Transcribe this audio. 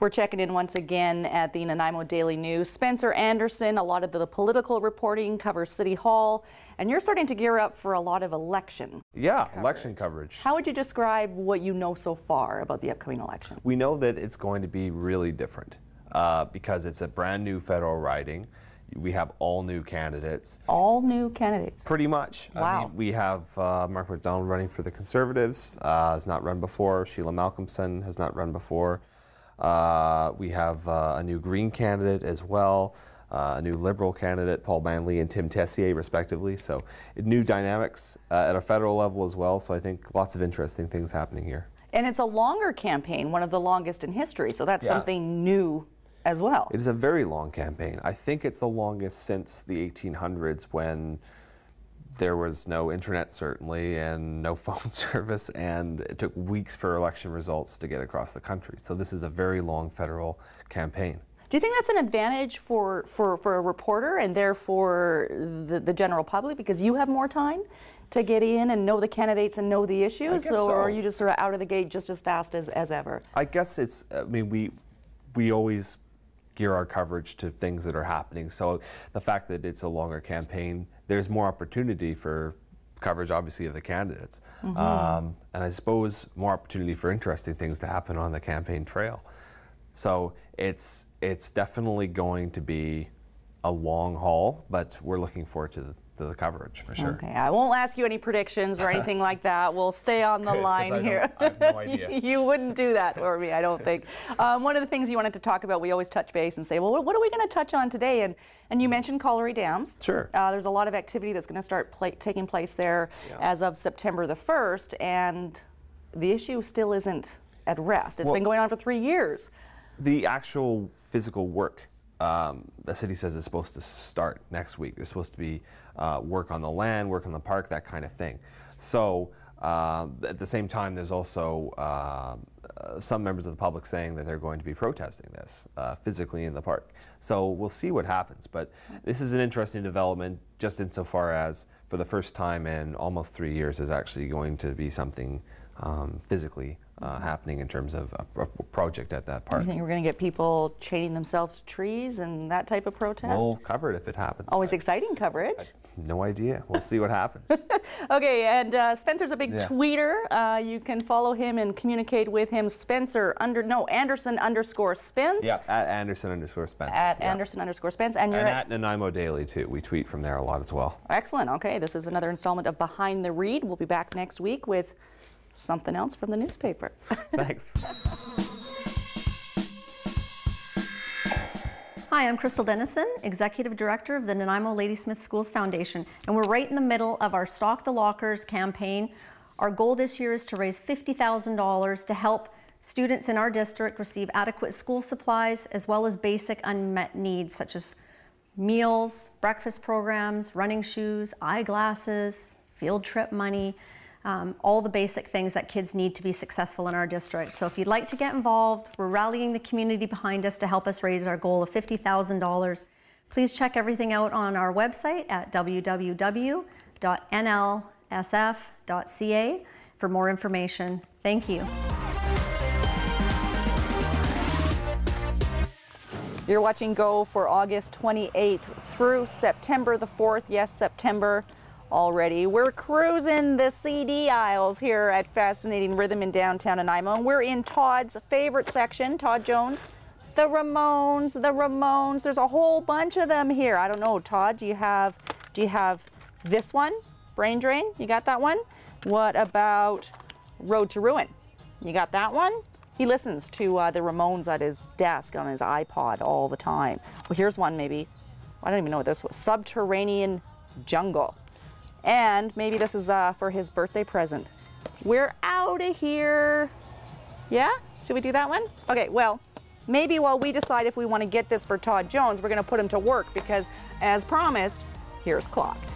We're checking in once again at the Nanaimo Daily News. Spencer Anderson, a lot of the political reporting covers City Hall, and you're starting to gear up for a lot of election. Yeah, coverage. election coverage. How would you describe what you know so far about the upcoming election? We know that it's going to be really different uh, because it's a brand new federal riding. We have all new candidates. All new candidates? Pretty much. Wow. I mean, we have uh, Mark McDonald running for the Conservatives, uh, has not run before. Sheila Malcolmson has not run before. Uh, we have uh, a new Green candidate as well, uh, a new Liberal candidate, Paul Manly and Tim Tessier, respectively. So new dynamics uh, at a federal level as well. So I think lots of interesting things happening here. And it's a longer campaign, one of the longest in history. So that's yeah. something new as well. It is a very long campaign. I think it's the longest since the 1800s when there was no internet certainly and no phone service and it took weeks for election results to get across the country. So this is a very long federal campaign. Do you think that's an advantage for, for, for a reporter and therefore the, the general public because you have more time to get in and know the candidates and know the issues? So, so. Or are you just sort of out of the gate just as fast as, as ever? I guess it's, I mean, we, we always gear our coverage to things that are happening. So the fact that it's a longer campaign, there's more opportunity for coverage, obviously, of the candidates. Mm -hmm. um, and I suppose more opportunity for interesting things to happen on the campaign trail. So it's, it's definitely going to be a long haul, but we're looking forward to the, to the coverage for sure. Okay, I won't ask you any predictions or anything like that. We'll stay on the line I here. I have no idea. you wouldn't do that for me, I don't think. Um, one of the things you wanted to talk about, we always touch base and say, well, what are we going to touch on today? And and you mentioned Colliery Dams. Sure. Uh, there's a lot of activity that's going to start taking place there yeah. as of September the 1st, and the issue still isn't at rest. It's well, been going on for three years. The actual physical work um, the city says it's supposed to start next week. There's supposed to be uh, work on the land, work on the park, that kind of thing. So uh, at the same time, there's also uh, some members of the public saying that they're going to be protesting this uh, physically in the park. So we'll see what happens. But this is an interesting development just insofar as for the first time in almost three years, is actually going to be something um, physically uh, happening in terms of a, a, project at that park. You think we're going to get people chaining themselves to trees and that type of protest? We'll cover it if it happens. Always exciting coverage. I, no idea. We'll see what happens. okay, and uh, Spencer's a big yeah. tweeter. Uh, you can follow him and communicate with him. Spencer under no Anderson underscore Spence. Yeah, at Anderson underscore Spence. At yeah. Anderson underscore Spence, and you're and at, at Nanaimo Daily too. We tweet from there a lot as well. Excellent. Okay, this is another installment of Behind the Read. We'll be back next week with something else from the newspaper. Thanks. Hi, I'm Crystal Dennison, Executive Director of the Nanaimo Ladysmith Schools Foundation, and we're right in the middle of our Stock the Lockers campaign. Our goal this year is to raise $50,000 to help students in our district receive adequate school supplies as well as basic unmet needs such as meals, breakfast programs, running shoes, eyeglasses, field trip money, um, all the basic things that kids need to be successful in our district. So if you'd like to get involved, we're rallying the community behind us to help us raise our goal of $50,000. Please check everything out on our website at www.nlsf.ca for more information. Thank you. You're watching Go for August 28th through September the 4th. Yes, September already. We're cruising the CD aisles here at Fascinating Rhythm in downtown Nanaimo. And we're in Todd's favorite section, Todd Jones. The Ramones, the Ramones. There's a whole bunch of them here. I don't know, Todd, do you have do you have this one? Brain Drain? You got that one? What about Road to Ruin? You got that one? He listens to uh, the Ramones at his desk on his iPod all the time. Well, here's one maybe. I don't even know what this was. Subterranean Jungle. And maybe this is uh, for his birthday present. We're out of here. Yeah? Should we do that one? Okay, well, maybe while we decide if we want to get this for Todd Jones, we're going to put him to work because, as promised, here's Clocked.